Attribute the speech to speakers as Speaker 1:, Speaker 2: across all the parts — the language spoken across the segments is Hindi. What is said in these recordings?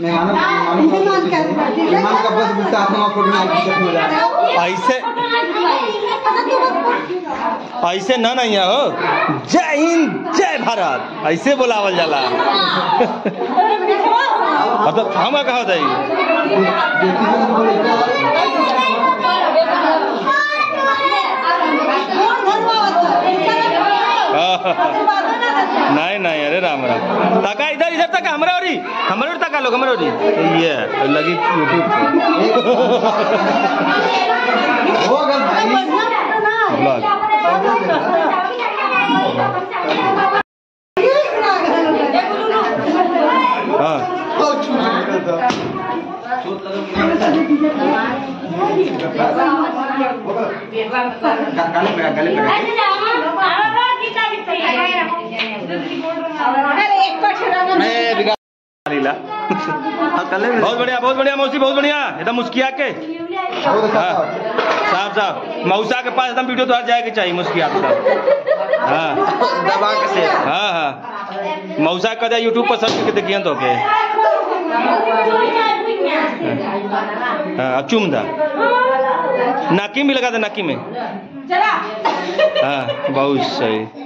Speaker 1: मेहमानों मेहमानों का मेहमान का बस गुस्सा दिक्कत हो है।
Speaker 2: ऐसे ऐसे ना नहीं हो जय हिंद जय भारत। ऐसे बुलावल जाला। मतलब हम कहा था नहीं नहीं अरे राम राम। तका इधर इधर तक हमारा और हमारे और तका लोग हमारे और ये लगी यूट्यूब
Speaker 1: हो। गल
Speaker 2: हाँ।
Speaker 1: गाली
Speaker 2: बहुत बढ़िया बहुत बढ़िया मौसी बहुत बढ़िया। एकदम मुस्किया के। हाँ साहब साहब मौसा के पास एकदम वीडियो तो हर जाएगी चाहिए मुस्किया के साथ हाँ।
Speaker 1: के
Speaker 2: हाँ हाँ। मौसा का जा यूट्यूब पर सर्च करके देखिए तो के हाँ चुम दा। नाकी में लगा दे नाकी में। हाँ बहुत सही।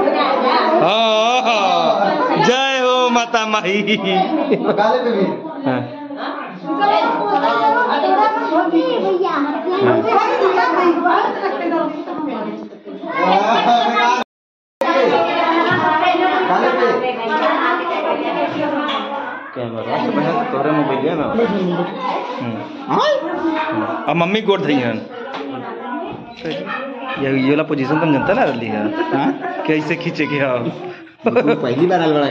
Speaker 2: जय
Speaker 1: हो
Speaker 2: माता माही हाँ, कैमरा से बढ़िया तो तोहरे मोबाइल है ना हम्म। हम्म। अब मम्मी गोड़ धई हन ये ये वाला पोजीशन तुम जनता ना रही है।
Speaker 1: हाँ?
Speaker 2: कैसे खींचे के हम
Speaker 1: पहली बार आल बड़ा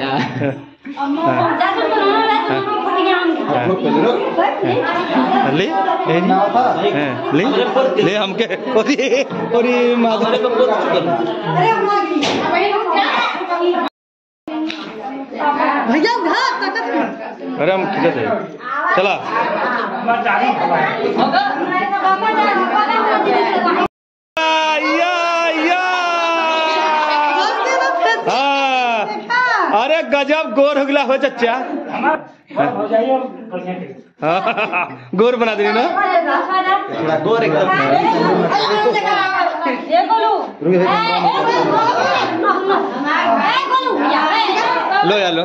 Speaker 2: ले ए हाँ, ले। ले हमके। और ये और ये माधुरी
Speaker 3: भैया उधर ताकत
Speaker 2: अरे हम चला या, या। हाँ अरे गजब गोर हो गया हो चच्चा हाँ, गोर बना दी ना।
Speaker 1: गोर एकदम।
Speaker 2: लो या लो।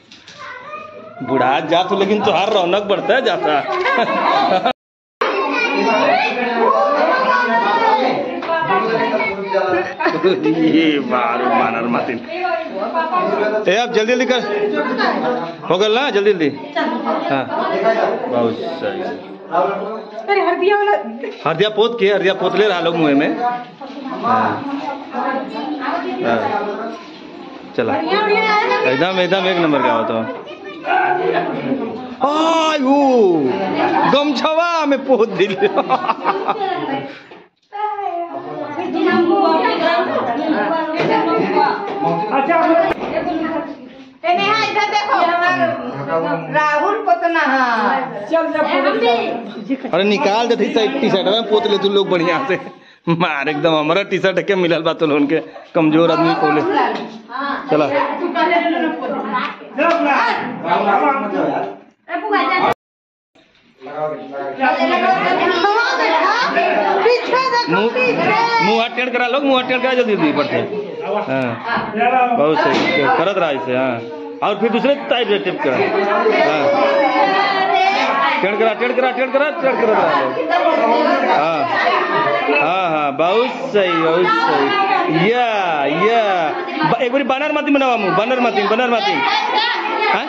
Speaker 2: बुढ़ा जा तो लेकिन तुहार रौनक बढ़ता है जाता। ये बार बानर मातिन। ए अब जल्दी जल्दी कर। हो गल ना? जल्दी जल्दी। हाँ। बहुत सही।
Speaker 3: अरे हरदिया वाला।
Speaker 2: हरदिया पोत के हरदिया पोत ले रहा लोग मुँह में। हाँ। हाँ। चला। एकदम एकदम एक नंबर का हो तो। आयु गमछवा में पोत दिल।
Speaker 3: राहुल पतना
Speaker 2: अरे निकाल देते टी शर्ट में पोत ले तू लोग बढ़िया से। मार एकदम हमारा टी शर्ट के मिलल बा तो लोन के? कमज़ोर आदमी खोले चला। मुँह हाथ टेढ़ करा लो मुँह हाथ टेढ़ जल्दी जल्दी ऊपर हाँ। बहुत सही। करत रहा इसे हाँ। और फिर दूसरे टाइप से टिप करा। हाँ। टेढ़ करा टेढ़ करा टेढ़ करा टेढ़ करा। हाँ। हाँ हाँ। बहुत सही बहुत सही। या या। एक बारी बानर माती बनावा मुँह, बानर माती बानर माती। हाँ?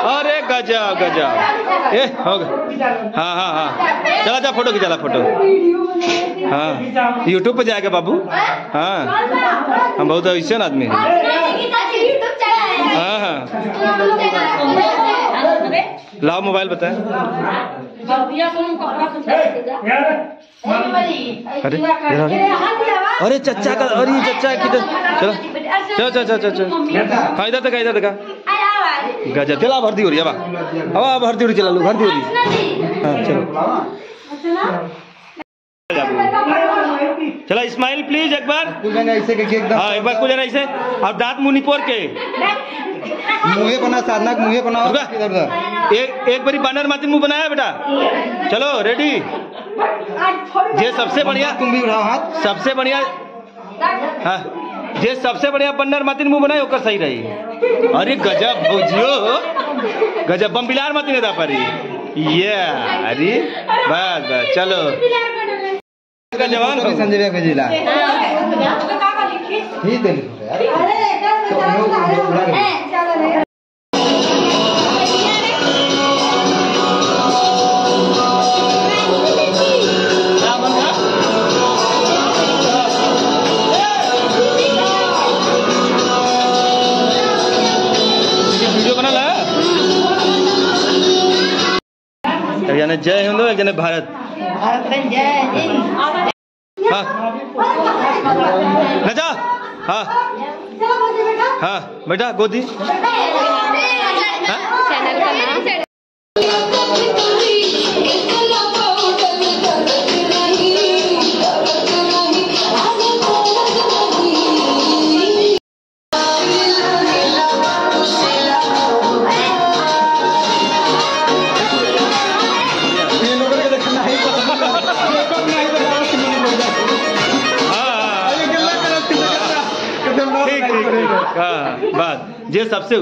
Speaker 2: अरे गजब गजब। ए, हो गया। हाँ हाँ हाँ। चला फ़ोटो खिंचा फ़ोटो। हाँ। यूट्यूब पे जाएगा बाबू। हाँ। हम बहुत ऐसे आदमी हैं। हाँ हाँ। लाओ मोबाइल बताए। अरे, इधर आ रे। अरे, चचा का अरे चचा किधर? चलो। चलो चलो चलो चलो। हाँ इधर तक इधर तक गजब। चला भर्ती हो रही है अब अब भर्ती हो रही चला लो भर्ती हो रही। हाँ चलो। चला। इस्माइल प्लीज़ एक बार।
Speaker 1: ऐसे
Speaker 2: हाँ एक बार कुछ जरा ऐसे। अब दांत मुँह निपोर के।
Speaker 1: मुँहे बना साधना मुँहे बनाओ
Speaker 2: रुका।
Speaker 1: इधर उधर।
Speaker 2: एक एक बारी बानर मातिन मुँह बनाया बेटा। चलो रेडी ये सबसे बढ़िया
Speaker 1: तुम भी उठाओ हाथ।
Speaker 2: सबसे बढ़िया हाँ। जे सबसे बढ़िया बन्नर मातिन मुँह बनाए होकर सही रही। अरे गजब बुझियो। गजब बम बिलार मातिन दा परी। ये अरे बस बस चलो। जवान
Speaker 1: तो
Speaker 2: हो।
Speaker 1: संजय भैया के जिला। ही
Speaker 2: जने जय हिंद एक जने भारत? हाँ। नजा हाँ। हाँ बेटा गोदी।
Speaker 4: चैनल
Speaker 1: हाँ ये
Speaker 2: बस जे सबसे